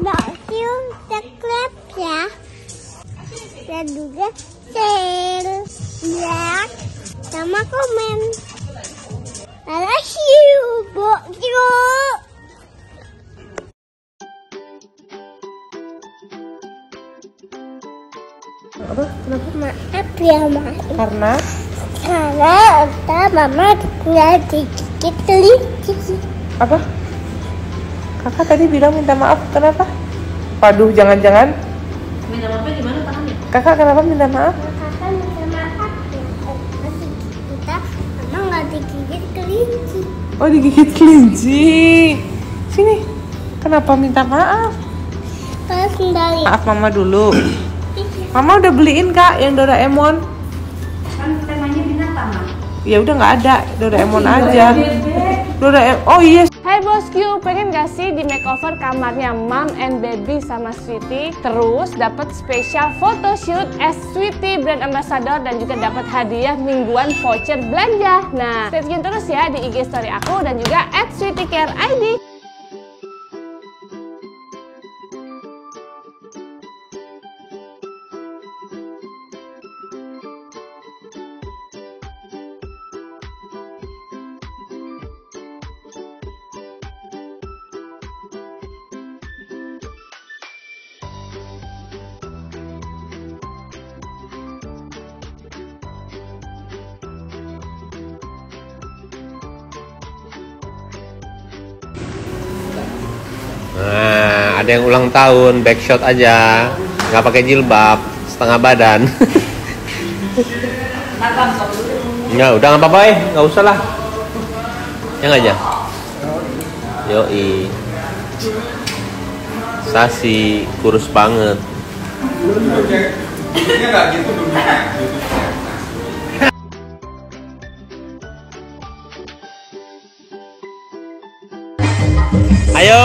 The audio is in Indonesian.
Bakso ya. Dan juga share, like, sama komen. I love you, Bakso. Apa? Kenapa? Maaf ya. Karena Karena entah mama nggak digigit kelinci. apa? Kakak tadi bilang minta maaf. Kenapa? Waduh, jangan-jangan Minta maafnya gimana tangannya? kakak kenapa minta maaf? Kakak minta maaf. Masih kita mama nggak digigit kelinci. Oh digigit kelinci. Sini. Kenapa minta maaf? Dari Maaf mama dulu. Mama udah beliin kak yang Doraemon. Kan temanya binatang. Ya udah nggak ada Doraemon aja. Doraemon. Oh iya. Hai bosku, pengen gak sih di makeover kamarnya mom and baby sama Sweetie? Terus dapat spesial photoshoot as Sweetie brand ambassador dan juga dapat hadiah mingguan voucher belanja. Nah, stay tune terus ya di IG story aku dan juga at Sweetie Care ID. Nah, ada yang ulang tahun, backshot aja, nggak pakai jilbab, setengah badan. Nggak, udah nggak apa-apa eh, nggak usah lah. Yang aja. Yoi. Sasi, kurus banget. Ayo,